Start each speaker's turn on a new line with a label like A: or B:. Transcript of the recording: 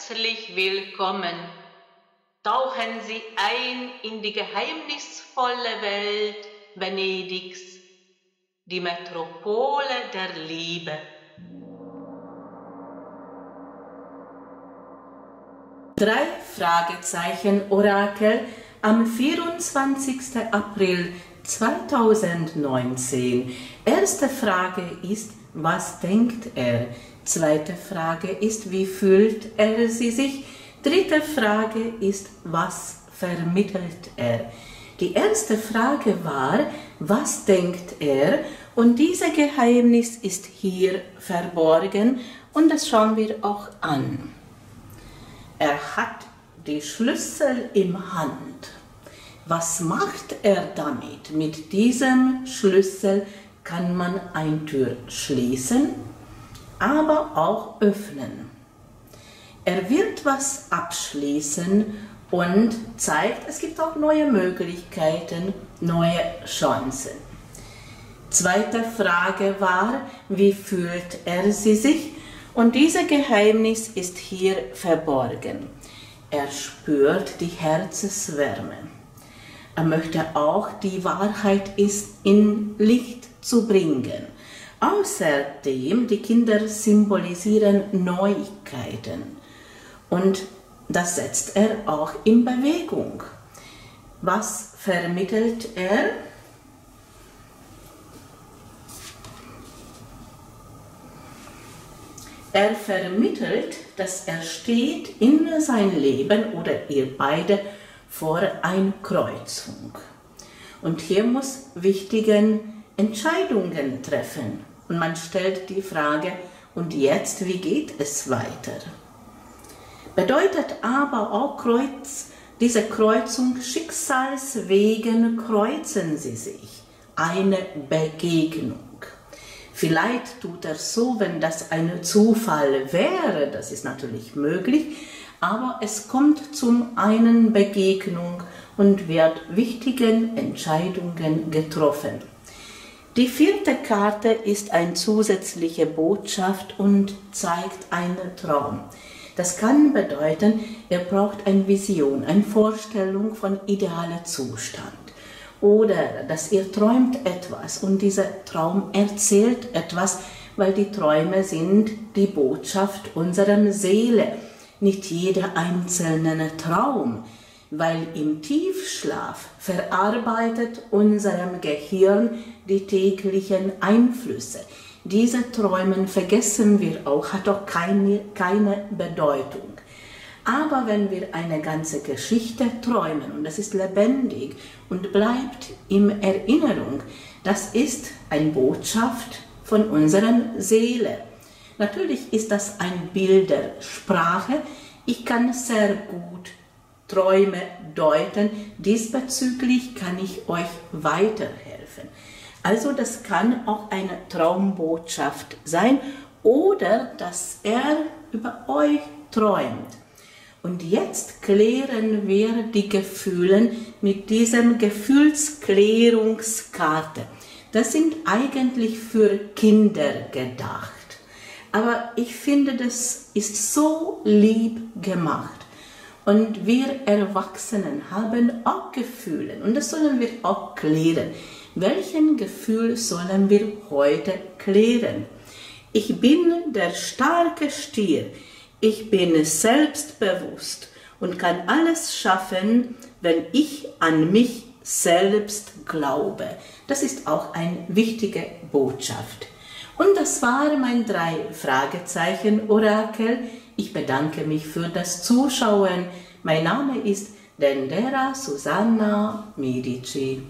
A: herzlich willkommen. Tauchen Sie ein in die geheimnisvolle Welt Venedigs, die Metropole der Liebe.
B: Drei Fragezeichen Orakel am 24. April 2019. Erste Frage ist, was denkt er? Zweite Frage ist, wie fühlt er sie sich? Dritte Frage ist, was vermittelt er? Die erste Frage war, was denkt er? Und dieses Geheimnis ist hier verborgen und das schauen wir auch an. Er hat die Schlüssel im Hand. Was macht er damit? Mit diesem Schlüssel kann man eine Tür schließen, aber auch öffnen. Er wird was abschließen und zeigt, es gibt auch neue Möglichkeiten, neue Chancen. Zweite Frage war, wie fühlt er sie sich? Und dieses Geheimnis ist hier verborgen. Er spürt die Herzenswärme. Er möchte auch die Wahrheit ist in Licht zu bringen. Außerdem, die Kinder symbolisieren Neuigkeiten und das setzt er auch in Bewegung. Was vermittelt er? Er vermittelt, dass er steht in sein Leben oder ihr beide vor einer Kreuzung. Und hier muss wichtige Entscheidungen treffen. Und man stellt die Frage, und jetzt, wie geht es weiter? Bedeutet aber auch Kreuz, diese Kreuzung, Schicksalswegen kreuzen sie sich. Eine Begegnung. Vielleicht tut er so, wenn das ein Zufall wäre, das ist natürlich möglich, aber es kommt zum einen Begegnung und wird wichtigen Entscheidungen getroffen. Die vierte Karte ist eine zusätzliche Botschaft und zeigt einen Traum. Das kann bedeuten, er braucht eine Vision, eine Vorstellung von idealer Zustand. Oder dass ihr träumt etwas und dieser Traum erzählt etwas, weil die Träume sind die Botschaft unserer Seele, nicht jeder einzelne Traum, weil im Tiefschlaf verarbeitet unserem Gehirn die täglichen Einflüsse. Diese Träume vergessen wir auch, hat auch keine, keine Bedeutung. Aber wenn wir eine ganze Geschichte träumen und das ist lebendig und bleibt in Erinnerung, das ist eine Botschaft von unserer Seele. Natürlich ist das ein Bildersprache. Ich kann sehr gut Träume deuten. Diesbezüglich kann ich euch weiterhelfen. Also das kann auch eine Traumbotschaft sein oder dass er über euch träumt. Und jetzt klären wir die Gefühle mit diesem Gefühlsklärungskarte. Das sind eigentlich für Kinder gedacht. Aber ich finde, das ist so lieb gemacht. Und wir Erwachsenen haben auch Gefühle und das sollen wir auch klären. Welchen Gefühl sollen wir heute klären? Ich bin der starke Stier. Ich bin selbstbewusst und kann alles schaffen, wenn ich an mich selbst glaube. Das ist auch eine wichtige Botschaft. Und das war mein drei Fragezeichen Orakel. Ich bedanke mich für das Zuschauen. Mein Name ist Dendera Susanna Medici.